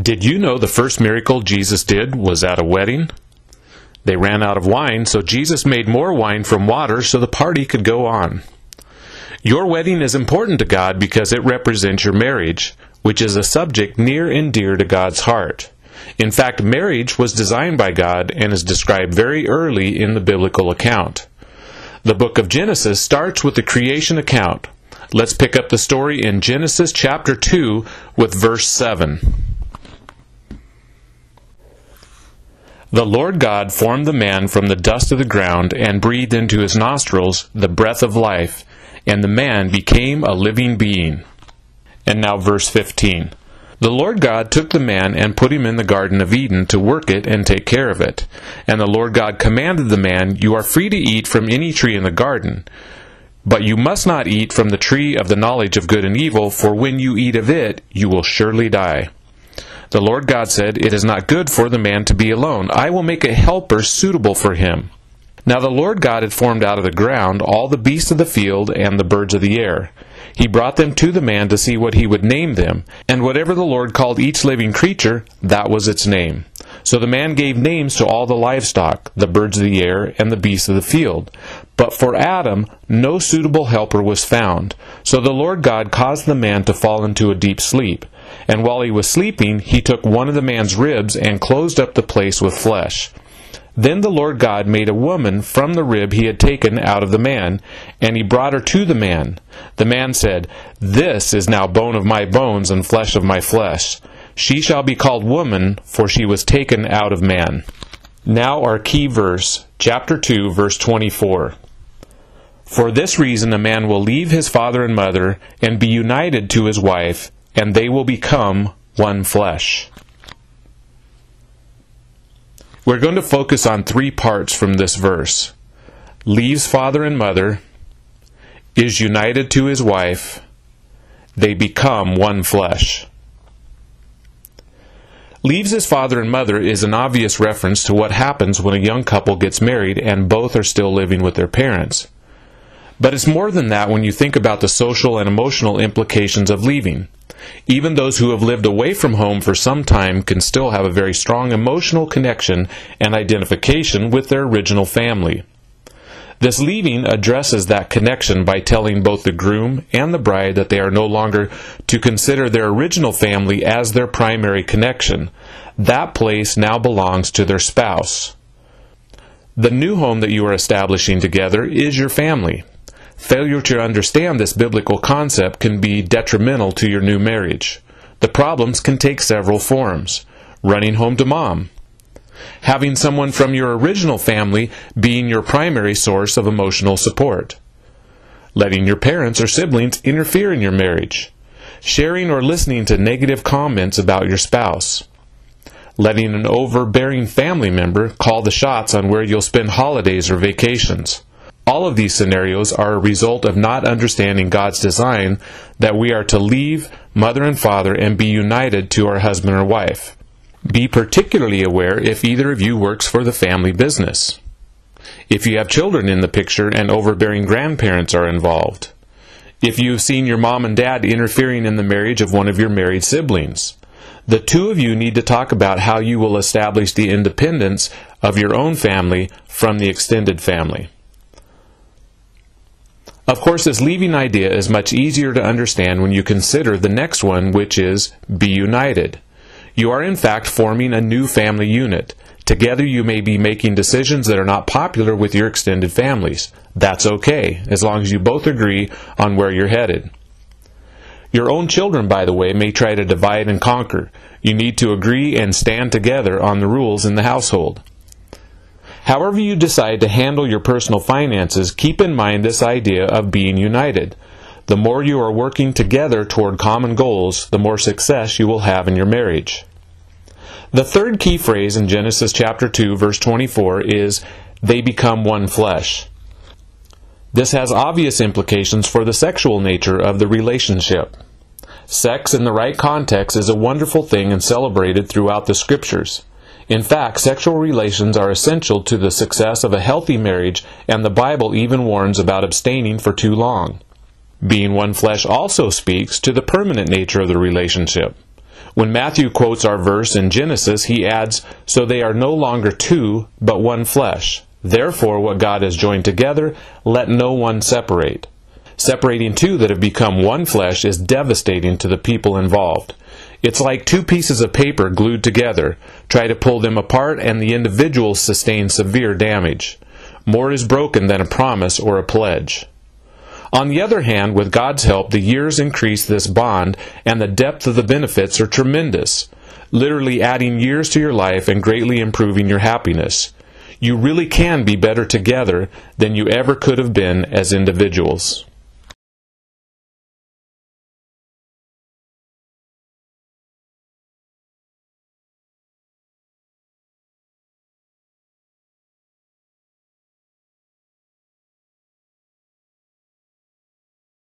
Did you know the first miracle Jesus did was at a wedding? They ran out of wine, so Jesus made more wine from water so the party could go on. Your wedding is important to God because it represents your marriage, which is a subject near and dear to God's heart. In fact, marriage was designed by God and is described very early in the biblical account. The book of Genesis starts with the creation account. Let's pick up the story in Genesis chapter 2 with verse 7. The Lord God formed the man from the dust of the ground and breathed into his nostrils the breath of life, and the man became a living being. And now, verse 15. The Lord God took the man and put him in the Garden of Eden to work it and take care of it. And the Lord God commanded the man, You are free to eat from any tree in the garden, but you must not eat from the tree of the knowledge of good and evil, for when you eat of it, you will surely die. The Lord God said, It is not good for the man to be alone. I will make a helper suitable for him. Now the Lord God had formed out of the ground all the beasts of the field and the birds of the air. He brought them to the man to see what he would name them, and whatever the Lord called each living creature, that was its name. So the man gave names to all the livestock, the birds of the air, and the beasts of the field. But for Adam no suitable helper was found. So the Lord God caused the man to fall into a deep sleep. And while he was sleeping, he took one of the man's ribs and closed up the place with flesh. Then the Lord God made a woman from the rib he had taken out of the man, and he brought her to the man. The man said, This is now bone of my bones and flesh of my flesh. She shall be called woman, for she was taken out of man. Now our key verse, chapter 2, verse 24. For this reason a man will leave his father and mother and be united to his wife, and they will become one flesh. We're going to focus on three parts from this verse leaves father and mother, is united to his wife, they become one flesh. Leaves his father and mother is an obvious reference to what happens when a young couple gets married and both are still living with their parents. But it's more than that when you think about the social and emotional implications of leaving. Even those who have lived away from home for some time can still have a very strong emotional connection and identification with their original family. This leaving addresses that connection by telling both the groom and the bride that they are no longer to consider their original family as their primary connection. That place now belongs to their spouse. The new home that you are establishing together is your family. Failure to understand this biblical concept can be detrimental to your new marriage. The problems can take several forms. Running home to mom. Having someone from your original family being your primary source of emotional support. Letting your parents or siblings interfere in your marriage. Sharing or listening to negative comments about your spouse. Letting an overbearing family member call the shots on where you'll spend holidays or vacations all of these scenarios are a result of not understanding God's design that we are to leave mother and father and be united to our husband or wife. Be particularly aware if either of you works for the family business. If you have children in the picture and overbearing grandparents are involved. If you've seen your mom and dad interfering in the marriage of one of your married siblings. The two of you need to talk about how you will establish the independence of your own family from the extended family. Of course, this leaving idea is much easier to understand when you consider the next one, which is be united. You are in fact forming a new family unit. Together you may be making decisions that are not popular with your extended families. That's okay, as long as you both agree on where you're headed. Your own children, by the way, may try to divide and conquer. You need to agree and stand together on the rules in the household. However, you decide to handle your personal finances, keep in mind this idea of being united. The more you are working together toward common goals, the more success you will have in your marriage. The third key phrase in Genesis chapter 2 verse 24 is they become one flesh. This has obvious implications for the sexual nature of the relationship. Sex in the right context is a wonderful thing and celebrated throughout the scriptures. In fact, sexual relations are essential to the success of a healthy marriage, and the Bible even warns about abstaining for too long. Being one flesh also speaks to the permanent nature of the relationship. When Matthew quotes our verse in Genesis, he adds, So they are no longer two, but one flesh. Therefore, what God has joined together, let no one separate. Separating two that have become one flesh is devastating to the people involved. It's like two pieces of paper glued together. Try to pull them apart, and the individuals sustain severe damage. More is broken than a promise or a pledge. On the other hand, with God's help, the years increase this bond, and the depth of the benefits are tremendous, literally adding years to your life and greatly improving your happiness. You really can be better together than you ever could have been as individuals.